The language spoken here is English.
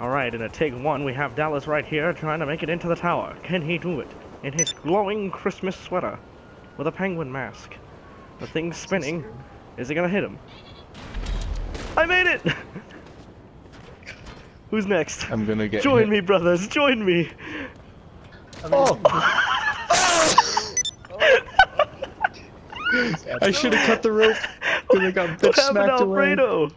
Alright, in a take one, we have Dallas right here trying to make it into the tower. Can he do it? In his glowing Christmas sweater with a penguin mask. The thing's spinning. Is it gonna hit him? I made it! Who's next? I'm gonna get Join hit. me, brothers, join me! Oh! I should have cut the rope because I got bitch smacked Alfredo? away.